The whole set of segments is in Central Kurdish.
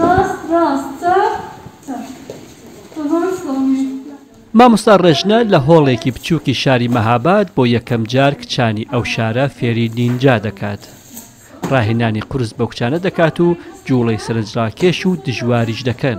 ڕاست ڕاست چاک چاک قوربان سڵاویشت. مامۆستا ڕێژنە لە هۆڵێکی بچووکی شاری مەهاباد بۆ یەکەم جار کچانی ئەو شارە فێری نینجا دەکات. ڕاهێنانی قورس بەو کچانە دەکات و جووڵەی سەرنجڕاکێش و دژواریش دەکەن.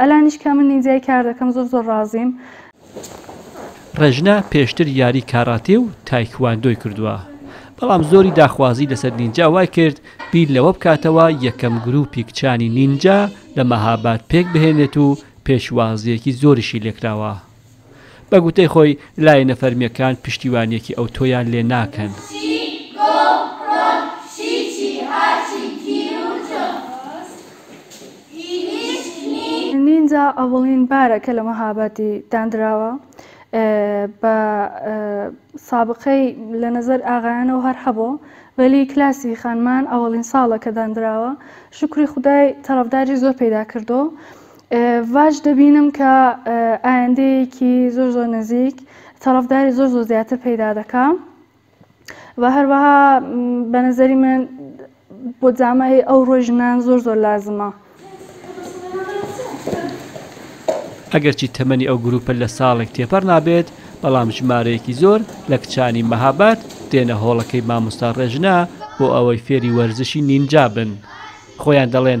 ئەلانیش کە من نینجای کار دەکەم زۆر زۆر ڕازیم. ڕێژنا پێشتر یاری کاراتێ و تایکواندۆی کردووە، بەڵام زۆری داخوازی لەسەر نینجا وای کرد بیر لەوە بکاتەوە یەکەم گرووپی کچانی نینجا لە مەهاباد پێکبهێنێت و پێشوازییەکی زۆریشی لێکراوە. بە گوتەی خۆی، لایەنە فەرمییەکان پشتیوانییەکی ئەوتۆیان لێ ناکەن. نینجا ئەڤڵین بارە کە لە مەهابادی داندراوە بە سابقەی لە نەزەر ئاغایانەوە هەر هەبۆ وەلی کلاسی خانمان ئەوەڵین ساڵە کە داندراوە شوکری خودای تەڕەفداری زۆر پەیدا کردۆ ڤاچ دەبینم کە ئایندەیەکی زۆر زۆر نزیک تەڕەفداری زۆر زۆر زیاتر پەیدا دەکا و هەروەها بە نەزەری من بۆ جامای ئەو ڕۆژ ژنان زۆر زۆر لازمە. ئەگەرچی تەمەنی ئەو گرووپە لە ساڵێک تێپەڕ نابێت، بەڵام ژمارەیەکی زۆر لە کچانی مەهاباد دێنە هۆڵەکەی مامۆستا ڕێژنا بۆ ئەوەی فێری وەرزشی نینجا بن. خۆیان دەڵێن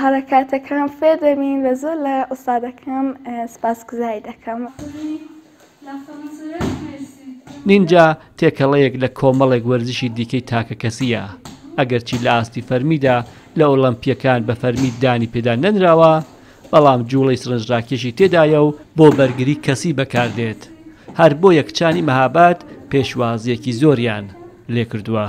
هەڕەکاتەکان فێر دەبین لە زۆر لە ئوستادەکەم سپاس گوزاری دەکەم. نینجا تێکەڵەیەک لە کۆمەڵێک وەرزشی دیکەی تاکەکەسییە، ئەگەرچی لە ئاستی فەرمیدا لە ئۆڵەمپییەکان بە فەرمی دانی پێدا نەنراوە، بەڵام جووڵەی سرنجڕاکێشی تێدایە و بۆ بەرگری کەسی بەکاردێت، هەر بۆیە کچانی مەهاباد پێشوازییەکی زۆریان لێکردووە.